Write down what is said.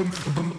бум, бум,